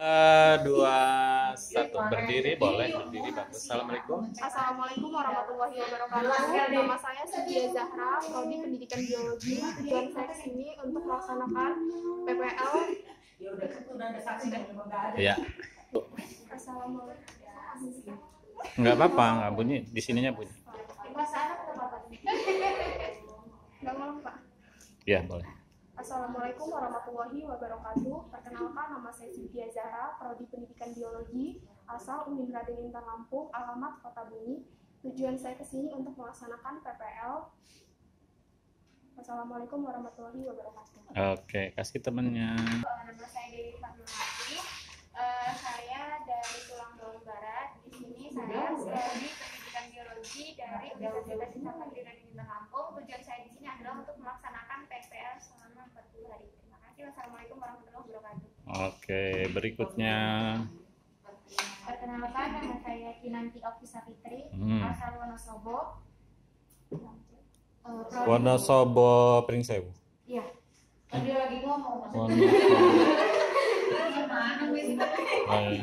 Eh, dua satu berdiri boleh berdiri bagus assalamualaikum Assalamualaikum warahmatullahi wabarakatuh. Nama saya Sedia Zahra, prodi Pendidikan Biologi. Tujuan saya ke sini untuk melaksanakan PPL. ya Assalamualaikum. nggak apa-apa nggak bunyi di sininya bunyi Nggak malam Pak. ya boleh Assalamualaikum warahmatullahi wabarakatuh. Perkenalkan nama saya Sedia Zahra, prodi Pendidikan Biologi, asal Umin Raden Intan Lampung, alamat Kota Bumi. Tujuan saya ke sini untuk melaksanakan PPL. Assalamualaikum warahmatullahi wabarakatuh. oke kasih temennya nama saya Dewi Fatmawati. Eh, saya dari Tulang Bawang Barat. Di sini saya prodi pendidikan biologi dari Universitas Islamandri di Bintang Lampung. Tujuan saya di sini adalah untuk melaksanakan PPL selama 40 Wassalamualaikum warahmatullahi wabarakatuh. oke berikutnya Perkenalkan nama saya Kinanti Ofisa Fitri, Hmm. asal Wonosobo. Eh, prodi- Wonosobo Pringsewu Iya. Dia lagi ngomong. Oh, iya.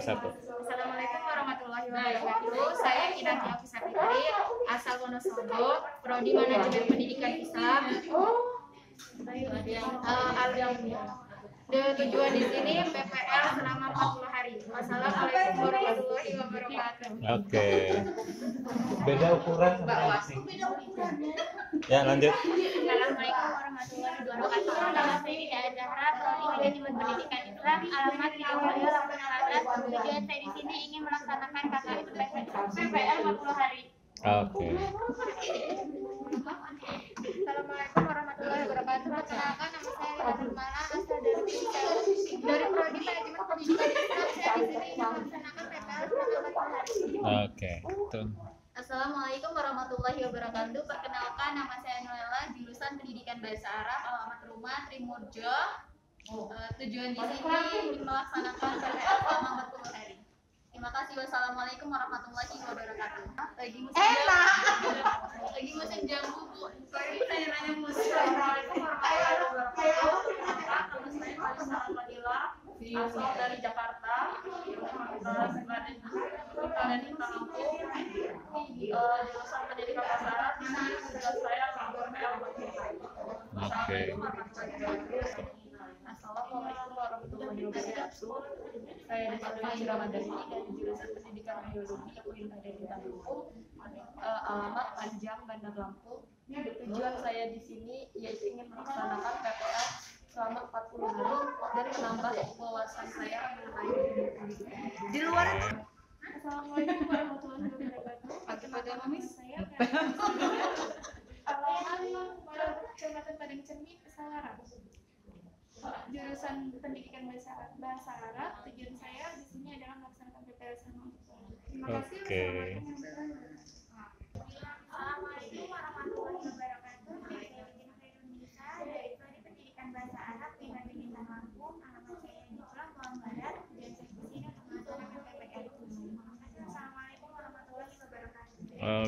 satu Assalamualaikum warahmatullahi wabarakatuh. Saya Kinanti Afisa Fitri, asal Wonosobo, prodi manajemen pendidikan Islam. Al- de- tujuan di sini PPL selama 40 hari. Wassalamualaikum warahmatullahi wabarakatuh. oke beda ukuran ya lanjut Assalamualaikum warahmatullahi wabarakatuh. Nama saya Dida Zahra, prodi manajemen pendidikan Islam, alamat Lampung Selatan. Tujuan saya di sini ingin melaksanakan KKN PPL 40 hari. oke Assalamualaikum warahmatullahi wabarakatuh. Perkenalkan nama saya Lina Nurmala, asal dari dari prodi manajemen pendidikan Islam. Saya di sini ingin melaksanakan PPL selama 40 hari. oke Tuh. Assalamualaikum warahmatullahi wabarakatuh. Perkenalkan nama saya Noella, jurusan Pendidikan Bahasa Arab, alamat rumah Trimurjo. Eh, tujuan di sini melaksanakan PPL selama 40 hari. Terima kasih. Wassalamualaikum warahmatullahi wabarakatuh. Lagi musim jambu. Asal dari Jakarta. Lampung. Eh, Jurusan Pendidikan. Di sini tugas saya oke Assalamualaikum warahmatullahi wabarakatuh. Saya dari jurusan Pendidikan Biologi Lampung. Alamat Panjang Bandar Lampung. Tujuan saya di sini yaitu ingin melaksanakan PPL selama 40 hari dan menambah saya mengenai. Di luar Assalamualaikum warahmatullahi wabarakatuh. Pakai pada mamis saya. Alamat Kecamatan Padang Cermin, Salarang jurusan pendidikan bahasa Arab, bahasa Arab. Tujuan saya di sini adalah melaksanakan PPL sama Terima kasih. Oke. Assalamualaikum Okay.